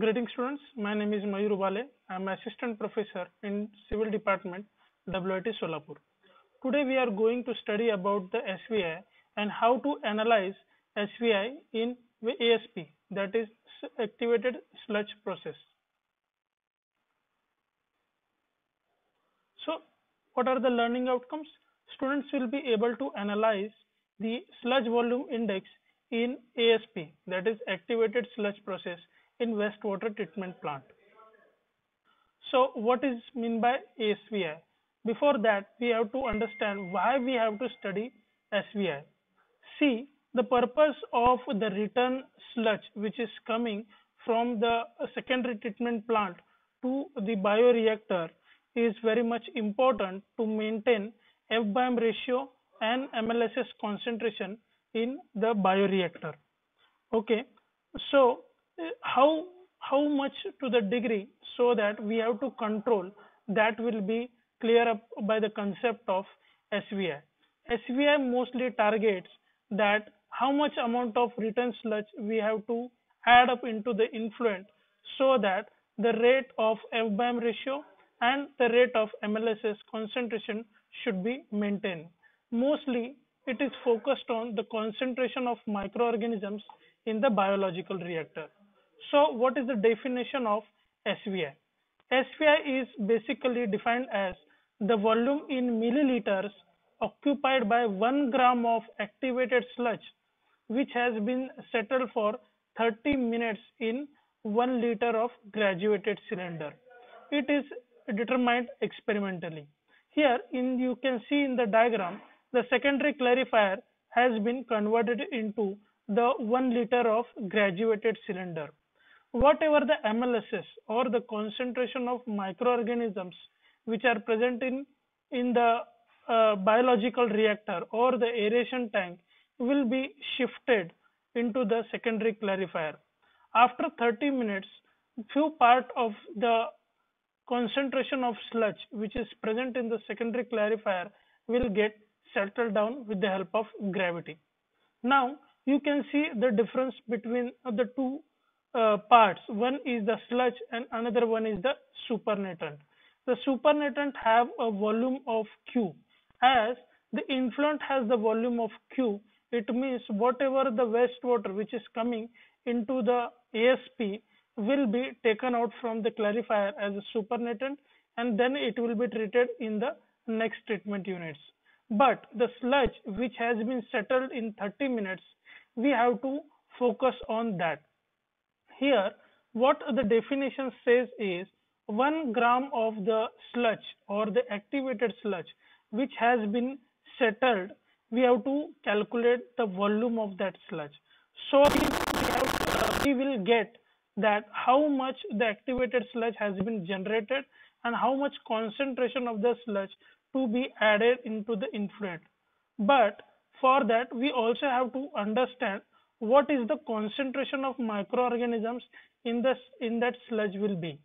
Greetings students, my name is Mayur Ubale. I am assistant professor in civil department WIT Solapur. Today we are going to study about the SVI and how to analyze SVI in ASP that is activated sludge process. So what are the learning outcomes? Students will be able to analyze the sludge volume index in ASP that is activated sludge process in wastewater treatment plant. So what is mean by SVI? Before that, we have to understand why we have to study SVI. See, the purpose of the return sludge which is coming from the secondary treatment plant to the bioreactor is very much important to maintain F by ratio and MLSS concentration in the bioreactor. Okay, so how how much to the degree so that we have to control that will be clear up by the concept of SVI. SVI mostly targets that how much amount of return sludge we have to add up into the influent so that the rate of F by ratio and the rate of MLSS concentration should be maintained. Mostly it is focused on the concentration of microorganisms in the biological reactor. So what is the definition of SVI? SVI is basically defined as the volume in milliliters occupied by 1 gram of activated sludge which has been settled for 30 minutes in 1 liter of graduated cylinder. It is determined experimentally. Here in you can see in the diagram the secondary clarifier has been converted into the 1 liter of graduated cylinder whatever the MLSS or the concentration of microorganisms which are present in in the uh, biological reactor or the aeration tank will be shifted into the secondary clarifier. After 30 minutes, few part of the concentration of sludge which is present in the secondary clarifier will get settled down with the help of gravity. Now you can see the difference between the two uh, parts. One is the sludge and another one is the supernatant. The supernatant have a volume of Q. As the influent has the volume of Q, it means whatever the wastewater which is coming into the ASP will be taken out from the clarifier as a supernatant and then it will be treated in the next treatment units. But the sludge which has been settled in 30 minutes, we have to focus on that here, what the definition says is 1 gram of the sludge or the activated sludge which has been settled, we have to calculate the volume of that sludge. So we, have, we will get that how much the activated sludge has been generated and how much concentration of the sludge to be added into the influent. But for that we also have to understand what is the concentration of microorganisms in this in that sludge will be.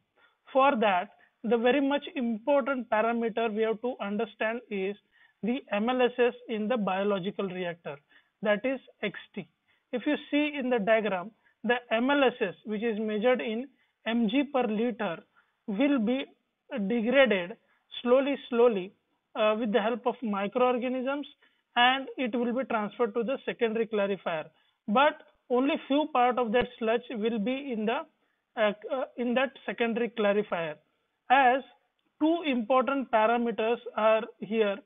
For that the very much important parameter we have to understand is the MLSS in the biological reactor that is XT if you see in the diagram the MLSS which is measured in mg per liter will be degraded slowly slowly uh, with the help of microorganisms and it will be transferred to the secondary clarifier but only few part of that sludge will be in the uh, uh, in that secondary clarifier as two important parameters are here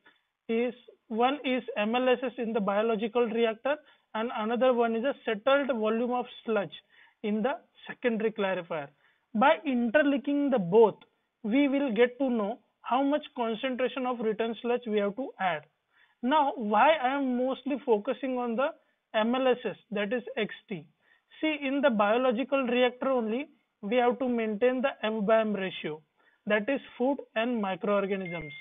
is one is MLSS in the biological reactor and another one is a settled volume of sludge in the secondary clarifier. By interlinking the both, we will get to know how much concentration of return sludge we have to add. Now, why I am mostly focusing on the MLSS that is XT. See in the biological reactor only we have to maintain the by ratio that is food and microorganisms.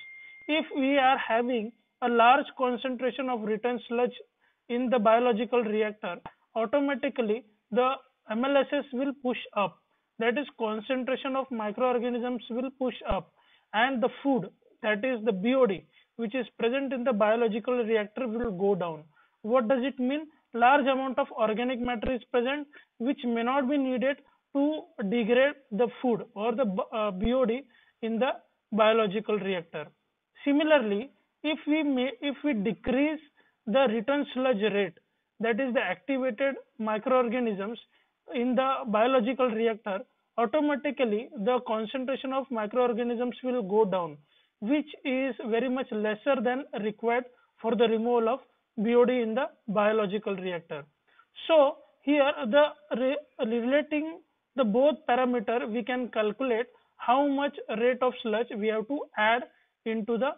If we are having a large concentration of return sludge in the biological reactor automatically the MLSS will push up that is concentration of microorganisms will push up and the food that is the BOD which is present in the biological reactor will go down. What does it mean? Large amount of organic matter is present which may not be needed to degrade the food or the uh, BOD in the biological reactor. Similarly, if we may, if we decrease the return sludge rate, that is the activated microorganisms in the biological reactor, automatically the concentration of microorganisms will go down, which is very much lesser than required for the removal of BOD in the biological reactor. So here the re relating the both parameter we can calculate how much rate of sludge we have to add into the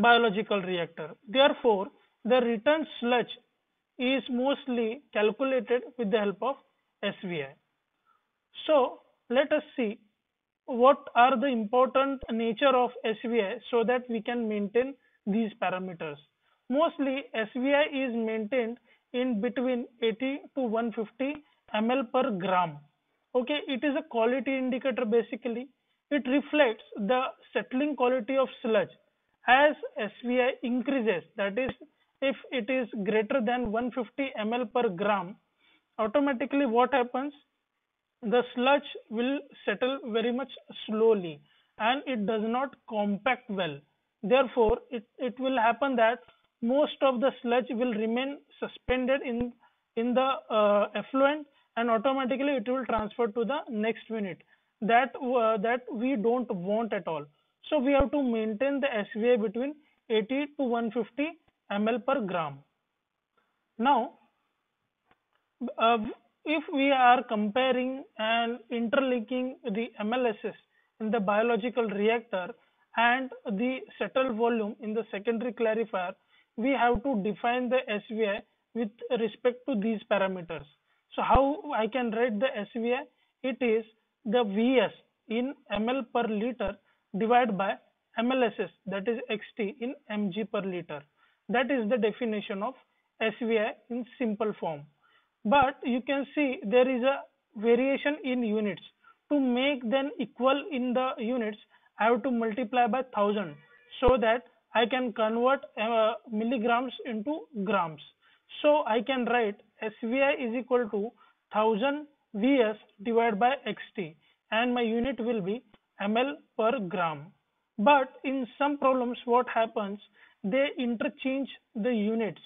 biological reactor. Therefore, the return sludge is mostly calculated with the help of SVI. So, let us see what are the important nature of SVI so that we can maintain these parameters. Mostly SVI is maintained in between 80 to 150 ml per gram. Okay, it is a quality indicator basically. It reflects the settling quality of sludge as SVI increases that is if it is greater than 150 ml per gram automatically what happens the sludge will settle very much slowly and it does not compact well therefore it, it will happen that most of the sludge will remain suspended in in the uh, effluent and automatically it will transfer to the next unit. That uh, that we don't want at all. So we have to maintain the SVI between 80 to 150 ml per gram. Now uh, if we are comparing and interlinking the MLSS in the biological reactor and the settled volume in the secondary clarifier we have to define the SVI with respect to these parameters. So how I can write the SVI? It is the Vs in ml per liter divided by MLSS that is xt in mg per liter. That is the definition of SVI in simple form. But you can see there is a variation in units. To make them equal in the units, I have to multiply by 1000 so that I can convert uh, milligrams into grams. So I can write SVI is equal to 1000 Vs divided by Xt and my unit will be ml per gram. But in some problems what happens they interchange the units.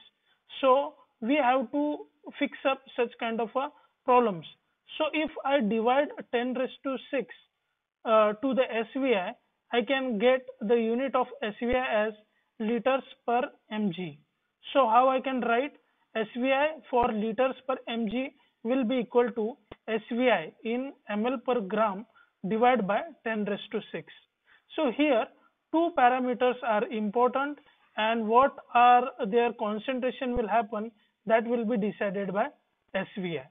So we have to fix up such kind of a problems. So if I divide 10 raised to 6 uh, to the SVI I can get the unit of SVI as liters per mg. So how I can write SVI for liters per mg will be equal to SVI in ml per gram divided by 10 raised to 6. So here two parameters are important and what are their concentration will happen that will be decided by SVI.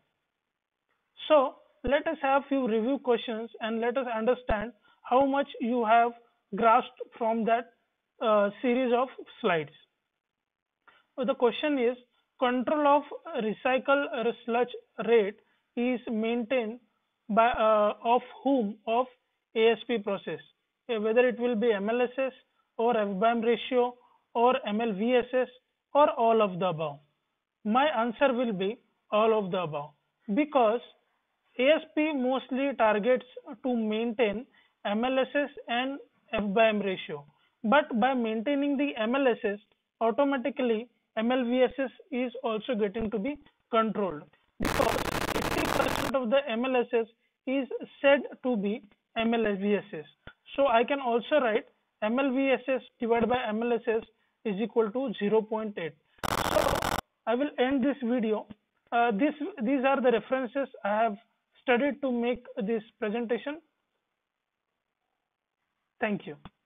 So let us have few review questions and let us understand how much you have grasped from that uh, series of slides. The question is control of recycle sludge rate is maintained by uh, of whom of ASP process uh, whether it will be MLSS or F by M ratio or MLVSS or all of the above. My answer will be all of the above because ASP mostly targets to maintain MLSS and F by M ratio. But by maintaining the MLSS, automatically MLVSS is also getting to be controlled because 80% of the MLSS is said to be MLVSS. So I can also write MLVSS divided by MLSS is equal to 0.8. So I will end this video. Uh, this these are the references I have studied to make this presentation. Thank you.